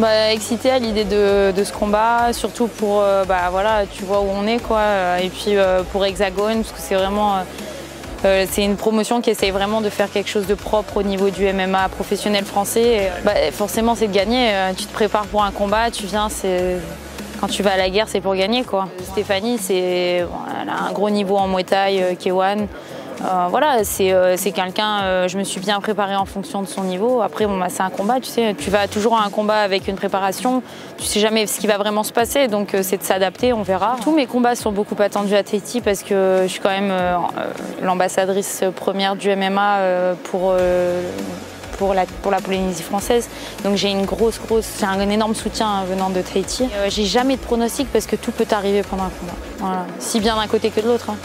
Bah, excité à l'idée de, ce combat, surtout pour, euh, bah, voilà, tu vois où on est, quoi. Et puis euh, pour Hexagone, parce que c'est vraiment, euh, c'est une promotion qui essaye vraiment de faire quelque chose de propre au niveau du MMA professionnel français. Bah, forcément, c'est de gagner. Tu te prépares pour un combat, tu viens, c'est quand tu vas à la guerre, c'est pour gagner, quoi. Stéphanie, c'est, elle a un gros niveau en Muay Thai, K1. Euh, voilà, euh, c'est quelqu'un, euh, je me suis bien préparée en fonction de son niveau. Après, bah, c'est un combat, tu sais, tu vas toujours à un combat avec une préparation, tu sais jamais ce qui va vraiment se passer, donc c'est de s'adapter, on verra. Tous mes combats sont beaucoup attendus à Tahiti parce que je suis quand même l'ambassadrice première du MMA pour la, Polynésie française. Donc j'ai une grosse, grosse, c'est un, énorme soutien venant de Tahiti. j'ai jamais de pronostic parce que tout peut arriver pendant un combat. Si bien d'un côté que de l'autre. Hein.